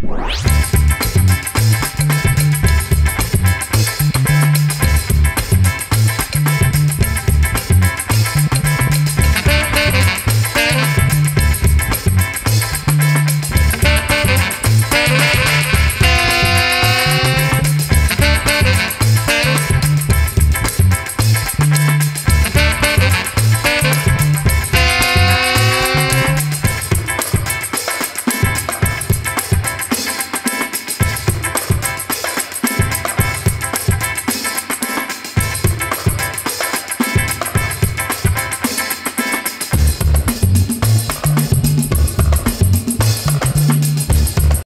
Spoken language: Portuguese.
Música